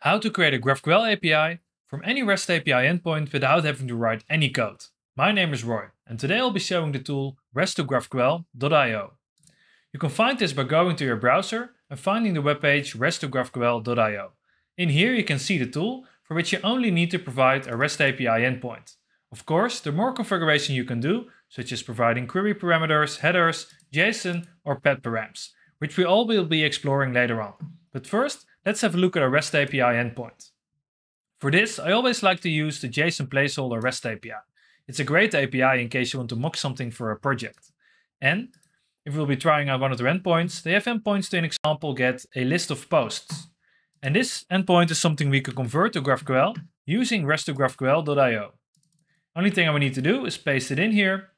How to create a GraphQL API from any REST API endpoint without having to write any code. My name is Roy, and today I'll be showing the tool rest2graphql.io. You can find this by going to your browser and finding the webpage rest2graphql.io. In here you can see the tool, for which you only need to provide a REST API endpoint. Of course, the more configuration you can do, such as providing query parameters, headers, JSON, or path params, which we all will be exploring later on. But first, let's have a look at a REST API endpoint. For this, I always like to use the JSON placeholder REST API. It's a great API in case you want to mock something for a project. And if we'll be trying out one of their endpoints, they have endpoints to, an example, get a list of posts. And this endpoint is something we can convert to GraphQL using rest2graphql.io. Only thing I will need to do is paste it in here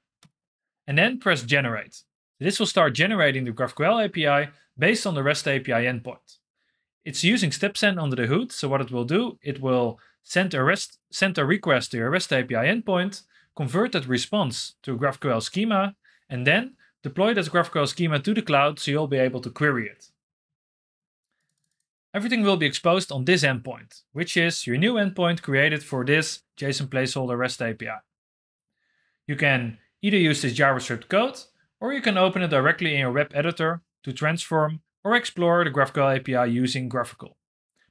and then press generate. This will start generating the GraphQL API based on the REST API endpoint. It's using StepZen under the hood, so what it will do, it will send a, REST, send a request to your REST API endpoint, convert that response to a GraphQL schema, and then deploy that GraphQL schema to the cloud so you'll be able to query it. Everything will be exposed on this endpoint, which is your new endpoint created for this JSON placeholder REST API. You can either use this JavaScript code, or you can open it directly in your web editor to transform or explore the GraphQL API using GraphiQL.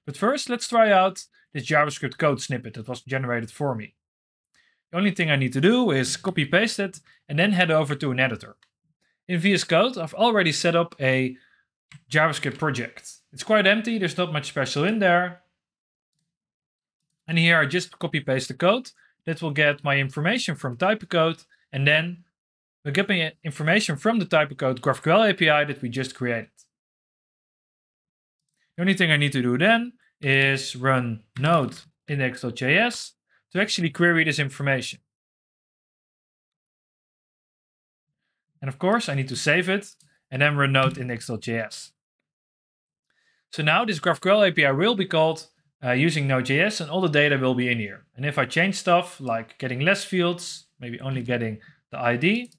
But first, let's try out this JavaScript code snippet that was generated for me. The only thing I need to do is copy paste it and then head over to an editor. In VS Code, I've already set up a JavaScript project. It's quite empty, there's not much special in there. And here I just copy paste the code. That will get my information from typicode and then will get me information from the typicode GraphQL API that we just created. The only thing I need to do then is run node index.js to actually query this information. And of course, I need to save it and then run node index.js. So now this GraphQL API will be called uh, using Node.js and all the data will be in here. And if I change stuff like getting less fields, maybe only getting the ID,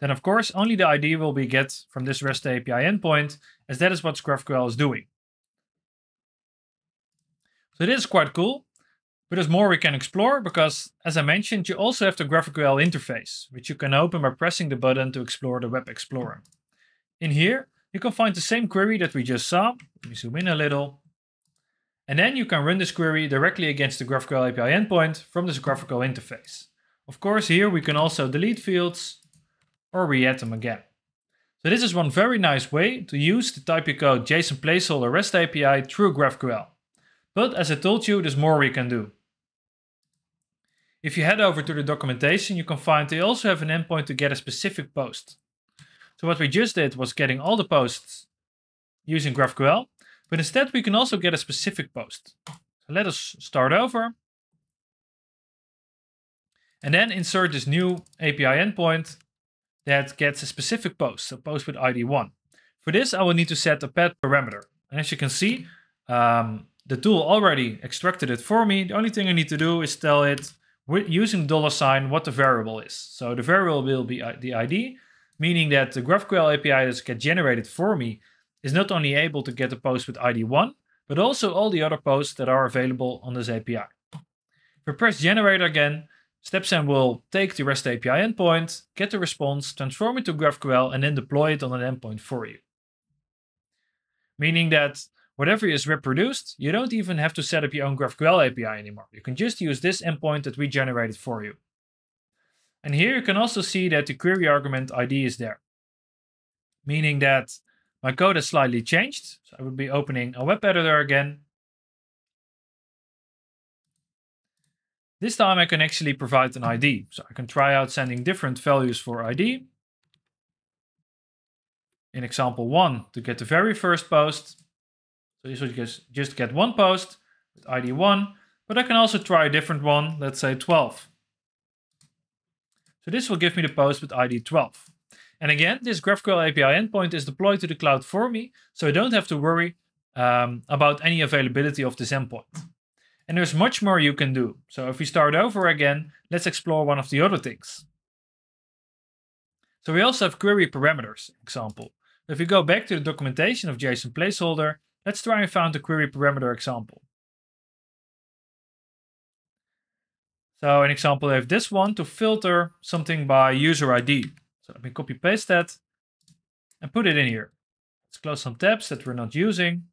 then of course only the ID will be get from this REST API endpoint, as that is what GraphQL is doing. So this is quite cool, but there's more we can explore because, as I mentioned, you also have the GraphQL interface, which you can open by pressing the button to explore the Web Explorer. In here, you can find the same query that we just saw. Let me zoom in a little. And then you can run this query directly against the GraphQL API endpoint from this graphical interface. Of course, here we can also delete fields or re-add them again. So this is one very nice way to use the typicode JSON placeholder REST API through GraphQL. But as I told you, there's more we can do. If you head over to the documentation, you can find they also have an endpoint to get a specific post. So what we just did was getting all the posts using GraphQL, but instead we can also get a specific post. So let us start over. And then insert this new API endpoint that gets a specific post, so post with ID 1. For this, I will need to set a path parameter. And as you can see, um, the tool already extracted it for me. The only thing I need to do is tell it using dollar sign what the variable is. So the variable will be the ID, meaning that the GraphQL API that gets generated for me is not only able to get a post with ID 1, but also all the other posts that are available on this API. If we press generate again, StepZen will take the REST API endpoint, get the response, transform it to GraphQL, and then deploy it on an endpoint for you. Meaning that whatever is reproduced, you don't even have to set up your own GraphQL API anymore. You can just use this endpoint that we generated for you. And here you can also see that the query argument ID is there. Meaning that my code has slightly changed. So I would be opening a web editor again. This time I can actually provide an ID. So I can try out sending different values for ID. In example one, to get the very first post. So this will just, just get one post with ID 1. But I can also try a different one, let's say 12. So this will give me the post with ID 12. And again, this GraphQL API endpoint is deployed to the cloud for me, so I don't have to worry um, about any availability of this endpoint. And there's much more you can do. So if we start over again, let's explore one of the other things. So we also have query parameters example. If we go back to the documentation of JSON placeholder, Let's try and find the query parameter example. So an example, I have this one to filter something by user ID. So let me copy paste that and put it in here. Let's close some tabs that we're not using.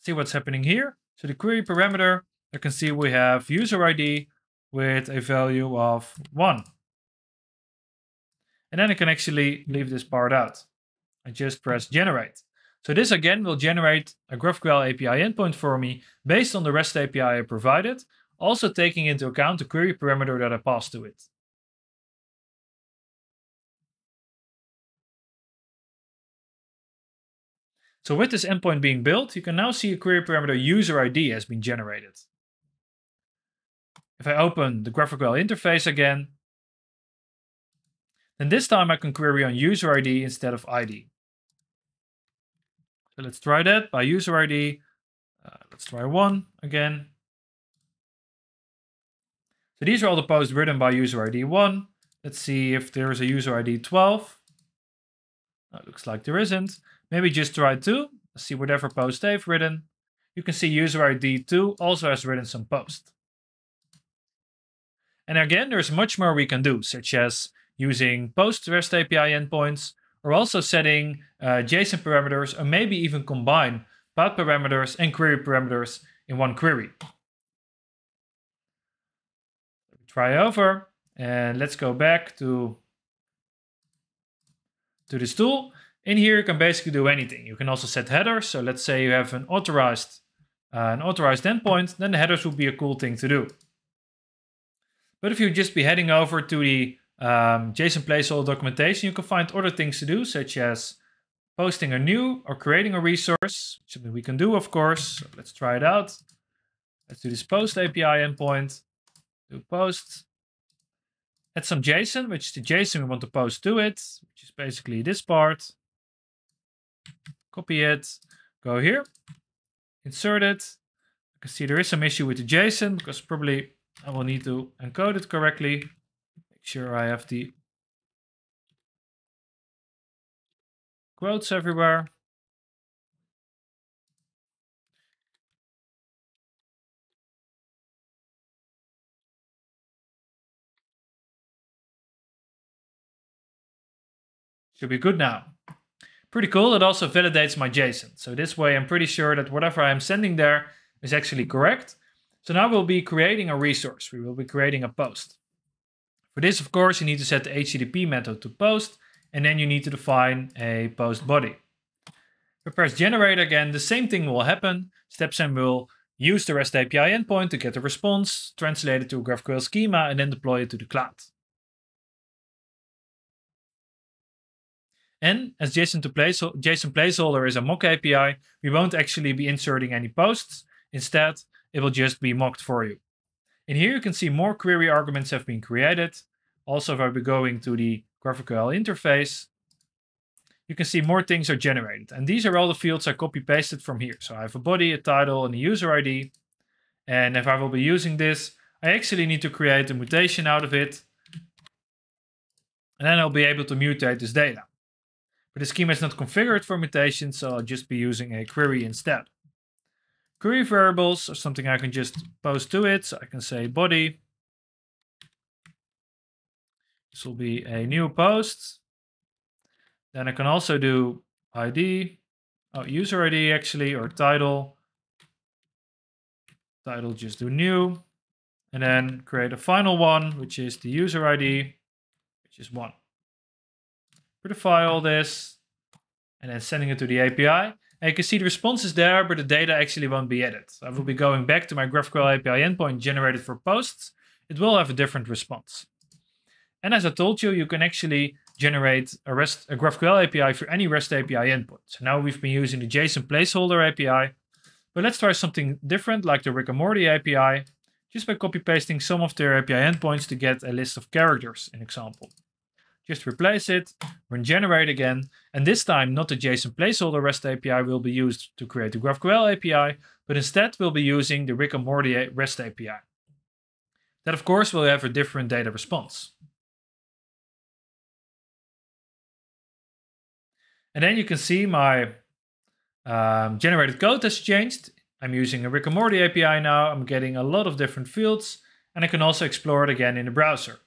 See what's happening here. So the query parameter, you can see we have user ID with a value of 1. And then I can actually leave this part out. I just press generate. So this again will generate a GraphQL API endpoint for me based on the REST API I provided, also taking into account the query parameter that I passed to it. So with this endpoint being built, you can now see a query parameter user ID has been generated. If I open the GraphQL interface again, then this time I can query on user ID instead of ID. So let's try that by user ID. Uh, let's try one again. So these are all the posts written by user ID 1. Let's see if there is a user ID 12. Oh, looks like there isn't. Maybe just try 2. Let's see whatever post they've written. You can see user ID 2 also has written some post. And again, there's much more we can do, such as using post REST API endpoints, or also setting uh, JSON parameters, or maybe even combine path parameters and query parameters in one query. Try over, and let's go back to, to this tool. In here, you can basically do anything. You can also set headers. So let's say you have an authorized, uh, an authorized endpoint, then the headers would be a cool thing to do. But if you just be heading over to the um, JSON placeholder documentation, you can find other things to do, such as posting a new or creating a resource, something we can do, of course. So let's try it out. Let's do this post API endpoint, do post, add some JSON, which is the JSON we want to post to it, which is basically this part. Copy it, go here, insert it. I can see there is some issue with the JSON because probably I will need to encode it correctly. Make sure I have the quotes everywhere. Should be good now. Pretty cool, it also validates my JSON. So this way I'm pretty sure that whatever I'm sending there is actually correct. So now we'll be creating a resource. We will be creating a post. For this, of course, you need to set the HTTP method to post, and then you need to define a post body. If I press generate again, the same thing will happen. StepZen will use the REST API endpoint to get a response, translate it to a GraphQL schema, and then deploy it to the cloud. And as JSON, to place, JSON placeholder is a mock API, we won't actually be inserting any posts. Instead, it will just be mocked for you. And here you can see more query arguments have been created. Also, if I be going to the GraphQL interface, you can see more things are generated. And these are all the fields I copy pasted from here. So I have a body, a title, and a user ID. And if I will be using this, I actually need to create a mutation out of it. And then I'll be able to mutate this data. But the schema is not configured for mutation, so I'll just be using a query instead. Query variables are something I can just post to it. So I can say body. This will be a new post. Then I can also do ID, oh, user ID actually, or title. Title, just do new. And then create a final one, which is the user ID, which is one. Prettify all this, and then sending it to the API. And you can see the response is there, but the data actually won't be added. So I will be going back to my GraphQL API endpoint generated for posts. It will have a different response. And as I told you, you can actually generate a, REST, a GraphQL API for any REST API endpoint. So now we've been using the JSON placeholder API, but let's try something different like the Rick and Morty API, just by copy pasting some of their API endpoints to get a list of characters, in example. Just replace it, run generate again, and this time not the JSON placeholder REST API will be used to create the GraphQL API, but instead we'll be using the Rick and Morty REST API. That of course will have a different data response. And then you can see my um, generated code has changed. I'm using a Rick and Morty API now. I'm getting a lot of different fields and I can also explore it again in the browser.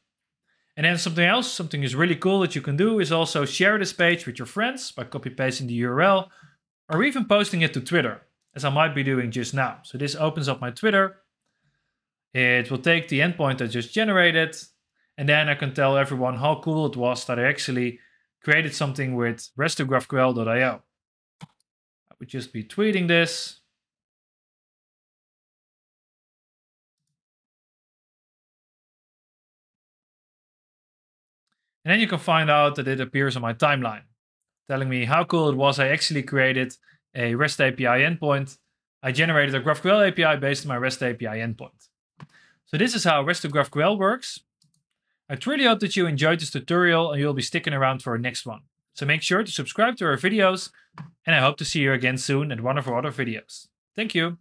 And then something else, something is really cool that you can do is also share this page with your friends by copy pasting the URL or even posting it to Twitter, as I might be doing just now. So this opens up my Twitter. It will take the endpoint I just generated, and then I can tell everyone how cool it was that I actually created something with rest2graphql.io. I would just be tweeting this. And then you can find out that it appears on my timeline, telling me how cool it was I actually created a REST API endpoint. I generated a GraphQL API based on my REST API endpoint. So this is how REST to GraphQL works. I truly hope that you enjoyed this tutorial and you'll be sticking around for our next one. So make sure to subscribe to our videos and I hope to see you again soon at one of our other videos. Thank you.